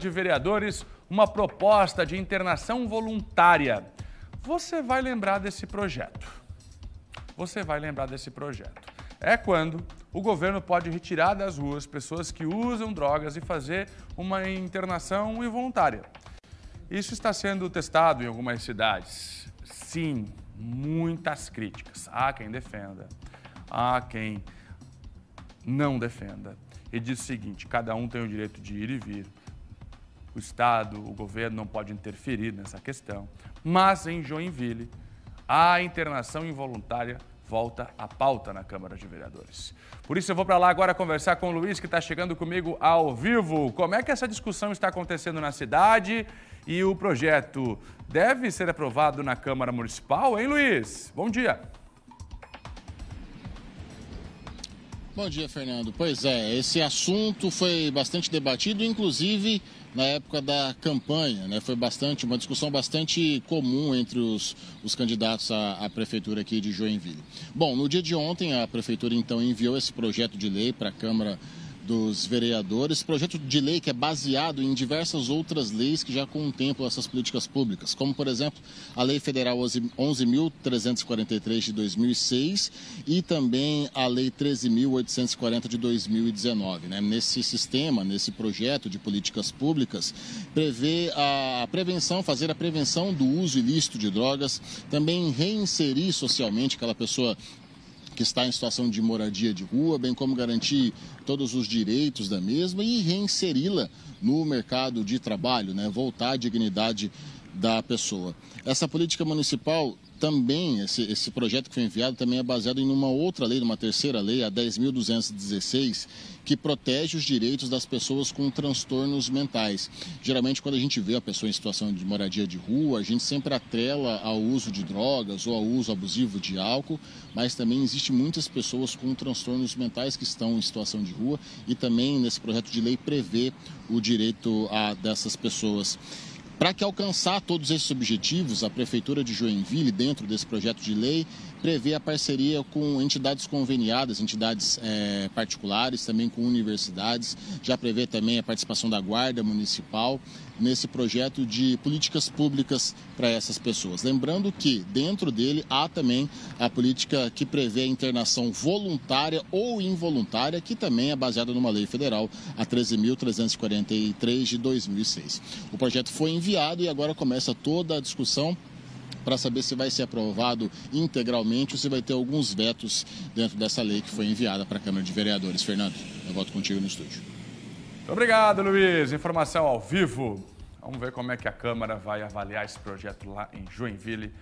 de Vereadores uma proposta de internação voluntária. Você vai lembrar desse projeto. Você vai lembrar desse projeto. É quando o governo pode retirar das ruas pessoas que usam drogas e fazer uma internação involuntária. Isso está sendo testado em algumas cidades. Sim, muitas críticas. Há quem defenda, há quem não defenda. E diz o seguinte: cada um tem o direito de ir e vir. O Estado, o governo não pode interferir nessa questão. Mas em Joinville, a internação involuntária volta à pauta na Câmara de Vereadores. Por isso eu vou para lá agora conversar com o Luiz, que está chegando comigo ao vivo. Como é que essa discussão está acontecendo na cidade e o projeto deve ser aprovado na Câmara Municipal, hein, Luiz? Bom dia. Bom dia, Fernando. Pois é, esse assunto foi bastante debatido, inclusive na época da campanha, né? Foi bastante, uma discussão bastante comum entre os, os candidatos à, à, prefeitura aqui de Joinville. Bom, no dia de ontem, a prefeitura então enviou esse projeto de lei para a Câmara dos vereadores, projeto de lei que é baseado em diversas outras leis que já contemplam essas políticas públicas, como, por exemplo, a Lei Federal 11.343 de 2006 e também a Lei 13.840 de 2019. Né? Nesse sistema, nesse projeto de políticas públicas, prevê a prevenção, fazer a prevenção do uso ilícito de drogas, também reinserir socialmente aquela pessoa que está em situação de moradia de rua, bem como garantir todos os direitos da mesma e reinseri-la no mercado de trabalho, né? voltar à dignidade da pessoa. Essa política municipal também, esse, esse projeto que foi enviado também é baseado em uma outra lei, numa terceira lei, a 10.216, que protege os direitos das pessoas com transtornos mentais. Geralmente, quando a gente vê a pessoa em situação de moradia de rua, a gente sempre atrela ao uso de drogas ou ao uso abusivo de álcool, mas também existe muitas pessoas com transtornos mentais que estão em situação de rua e também nesse projeto de lei prevê o direito a dessas pessoas. Para que alcançar todos esses objetivos, a Prefeitura de Joinville, dentro desse projeto de lei, prevê a parceria com entidades conveniadas, entidades é, particulares, também com universidades, já prevê também a participação da Guarda Municipal nesse projeto de políticas públicas para essas pessoas. Lembrando que dentro dele há também a política que prevê a internação voluntária ou involuntária, que também é baseada numa lei federal, a 13.343 de 2006. O projeto foi enviado e agora começa toda a discussão para saber se vai ser aprovado integralmente ou se vai ter alguns vetos dentro dessa lei que foi enviada para a Câmara de Vereadores. Fernando, eu volto contigo no estúdio. Muito obrigado, Luiz. Informação ao vivo. Vamos ver como é que a Câmara vai avaliar esse projeto lá em Joinville.